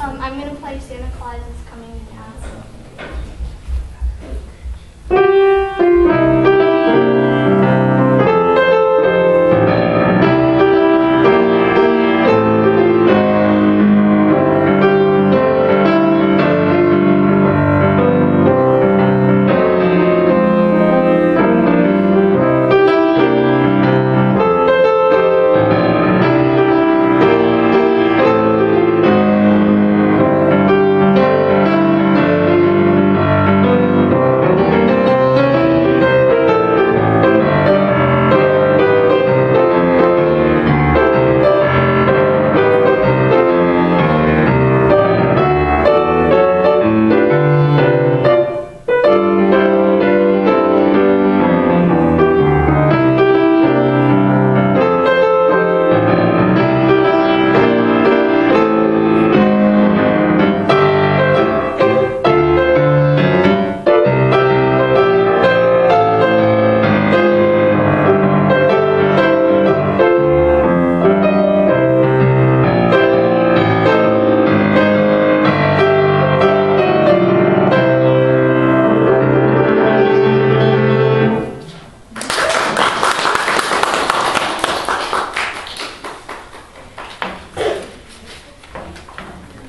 Um, I'm gonna play Santa Claus is Coming to Town.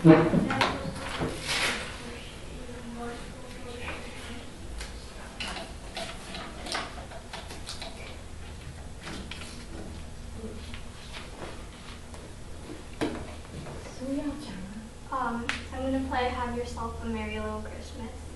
Um, I'm gonna play Have Yourself a Merry Little Christmas.